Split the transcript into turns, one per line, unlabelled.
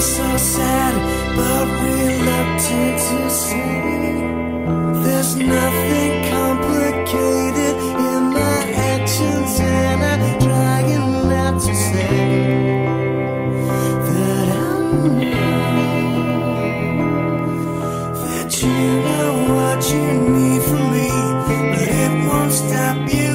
so sad, but reluctant to see. There's nothing complicated in my actions, and I'm trying not to say. You know what you need from me, but it won't stop you.